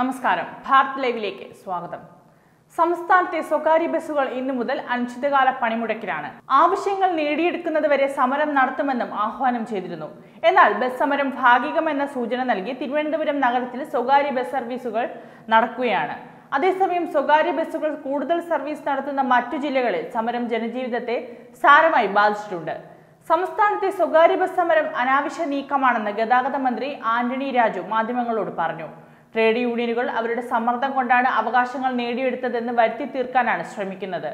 നമസ്കാരം. ഭാരത് ലൈവിലേക്ക് സ്വാഗതം. സംസ്ഥാനത്തെ സ്വകാര്യ ബസ്സുകൾ ഇന്നു മുതൽ അനിശ്ചിതകാല പണിമുടക്കിലാണ്. ആവശ്യങ്ങൾ നേടിയെടുക്കുന്നത് വരെ സമരം നടത്തുമെന്നും ആഹ്വാനം ചെയ്തിരുന്നു. എന്നാൽ ബസ് സമരം ഭാഗികമെന്ന സൂചന നൽകി തിരുവനന്തപുരം നഗരത്തിൽ സ്വകാര്യ ബസ് സർവീസുകൾ നടക്കുകയാണ്. അതേസമയം സ്വകാര്യ ബസ്സുകൾ കൂടുതൽ സർവീസ് നടത്തുന്ന മറ്റു ജില്ലകളിൽ സമരം ജനജീവിതത്തെ സാരമായി ബാധിച്ചിട്ടുണ്ട്. സംസ്ഥാനത്തെ സ്വകാര്യ ബസ് സമരം അനാവശ്യ നീക്കമാണെന്ന് ഗതാഗത മന്ത്രി ആന്റണി രാജു മാധ്യമങ്ങളോട് പറഞ്ഞു. ട്രേഡ് യൂണിയനുകൾ അവരുടെ സമ്മർദ്ദം കൊണ്ടാണ് അവകാശങ്ങൾ നേടിയെടുത്തതെന്ന് വരുത്തി തീർക്കാനാണ് ശ്രമിക്കുന്നത്.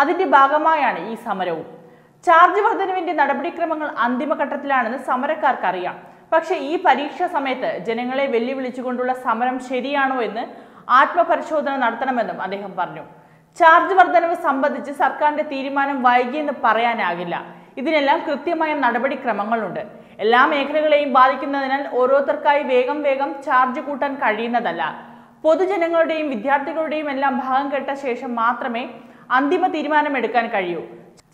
അതിന്റെ ഭാഗമായാണ് ഈ സമരവും. ചാർജ് വർധനവിന്റെ നടപടിക്രമങ്ങൾ അന്തിമഘട്ടത്തിലാണെന്ന് സമരക്കാർക്ക് അറിയാം പക്ഷെ ഈ പരീക്ഷാ സമയത്ത് ജനങ്ങളെ വെല്ലുവിളിച്ചുകൊണ്ടുള്ള സമരം ശരിയാണോ എന്ന് ആത്മപരിശോധന നടത്തണമെന്നും അദ്ദേഹം പറഞ്ഞു. ചാർജ് വർധനവ് സംബന്ധിച്ച് സർക്കാരിന്റെ തീരുമാനം വൈകിയെന്ന് പറയാനാകില്ല. ഇതിനെല്ലാം കൃത്യമായ നടപടിക്രമങ്ങളുണ്ട്. എല്ലാ മേഖലകളെയും ബാധിക്കുന്നതിനാൽ ഓരോരുത്തർക്കായി വേഗം വേഗം ചാർജ് കൂട്ടാൻ കഴിയുന്നതല്ല. പൊതുജനങ്ങളുടെയും വിദ്യാർത്ഥികളുടെയും എല്ലാം ഭാഗം കേട്ട ശേഷം മാത്രമേ അന്തിമ തീരുമാനമെടുക്കാൻ കഴിയൂ.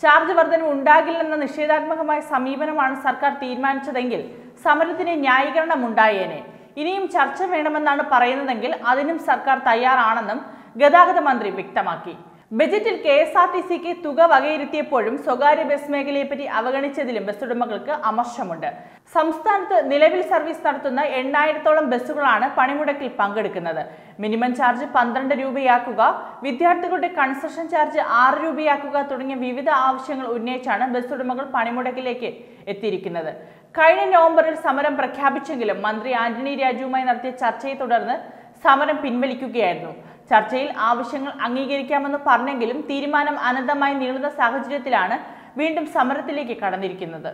ചാർജ് വർധന ഉണ്ടാകില്ലെന്ന നിഷേധാത്മകമായ സമീപനമാണ് സർക്കാർ തീരുമാനിച്ചതെങ്കിൽ സമരത്തിന് ന്യായീകരണം ഉണ്ടായേനെ ഇനിയും ചർച്ച വേണമെന്നാണ് പറയുന്നതെങ്കിൽ അതിനും സർക്കാർ തയ്യാറാണെന്നും ഗതാഗത മന്ത്രി വ്യക്തമാക്കി. ബജറ്റിൽ കെ എസ് ആർ ടി സിക്ക് തുക വകയിരുത്തിയപ്പോഴും സ്വകാര്യ ബസ് മേഖലയെപ്പറ്റി അവഗണിച്ചതിലും ബസ് ഉടമകൾക്ക് അമർഷമുണ്ട്. സംസ്ഥാനത്ത് നിലവിൽ സർവീസ് നടത്തുന്ന എണ്ണായിരത്തോളം ബസ്സുകളാണ് പണിമുടക്കിൽ പങ്കെടുക്കുന്നത്. മിനിമം ചാർജ് പന്ത്രണ്ട് രൂപയാക്കുക വിദ്യാർത്ഥികളുടെ കൺസെഷൻ ചാർജ് ആറ് രൂപയാക്കുക തുടങ്ങിയ വിവിധ ആവശ്യങ്ങൾ ഉന്നയിച്ചാണ് ബസ് ഉടമകൾ പണിമുടക്കിലേക്ക് എത്തിയിരിക്കുന്നത്. കഴിഞ്ഞ നവംബറിൽ സമരം പ്രഖ്യാപിച്ചെങ്കിലും മന്ത്രി ആന്റണി രാജുവുമായി നടത്തിയ ചർച്ചയെ തുടർന്ന് സമരം പിൻവലിക്കുകയായിരുന്നു. ചർച്ചയിൽ ആവശ്യങ്ങൾ അംഗീകരിക്കാമെന്ന് പറഞ്ഞെങ്കിലും തീരുമാനം അനന്തമായി നീളുന്ന സാഹചര്യത്തിലാണ് വീണ്ടും സമരത്തിലേക്ക് കടന്നിരിക്കുന്നത്.